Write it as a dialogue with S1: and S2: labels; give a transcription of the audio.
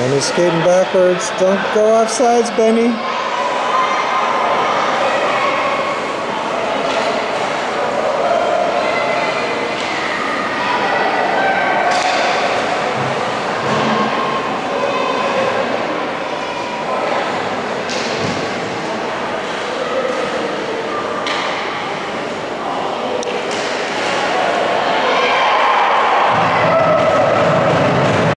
S1: Benny's skating backwards. Don't go off sides, Benny.